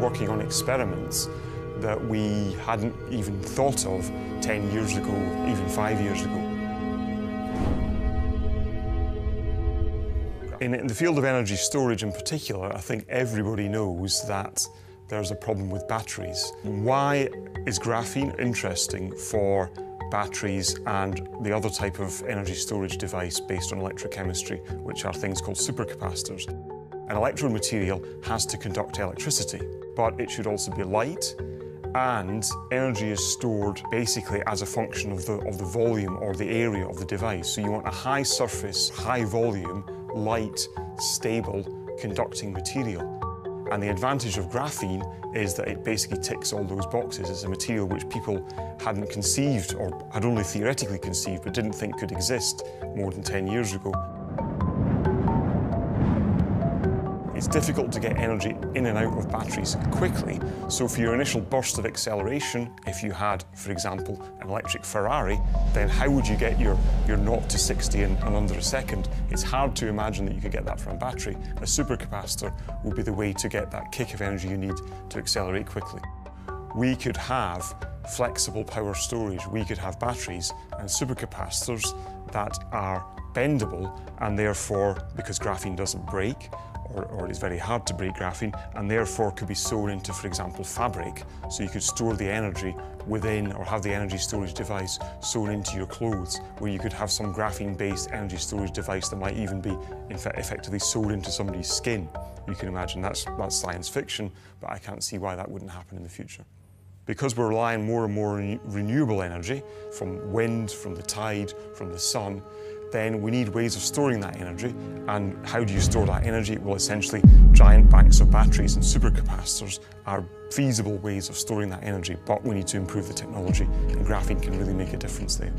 working on experiments that we hadn't even thought of 10 years ago, even five years ago. In, the field of energy storage in particular, I think everybody knows that there's a problem with batteries. Why is graphene interesting for batteries and the other type of energy storage device based on electrochemistry, which are things called supercapacitors? An electrode material has to conduct electricity, but it should also be light and energy is stored basically as a function of the, of the volume or the area of the device. So you want a high surface, high volume, light, stable, conducting material. And the advantage of graphene is that it basically ticks all those boxes. It's a material which people hadn't conceived or had only theoretically conceived but didn't think could exist more than 10 years ago. It's difficult to get energy in and out of batteries quickly, so for your initial burst of acceleration, if you had, for example, an electric Ferrari, then how would you get your, your 0 to 60 in, in under a second? It's hard to imagine that you could get that from a battery. A supercapacitor will be the way to get that kick of energy you need to accelerate quickly. We could have flexible power storage. We could have batteries and supercapacitors that are bendable and therefore, because graphene doesn't break, or, or it's very hard to break graphene and therefore could be sewn into, for example, fabric. So you could store the energy within or have the energy storage device sewn into your clothes where you could have some graphene-based energy storage device that might even be effectively sewn into somebody's skin. You can imagine that's, that's science fiction, but I can't see why that wouldn't happen in the future. Because we're relying more and more on renewable energy from wind, from the tide, from the sun, then we need ways of storing that energy. And how do you store that energy? Well, essentially, giant banks of batteries and supercapacitors are feasible ways of storing that energy, but we need to improve the technology, and graphene can really make a difference there.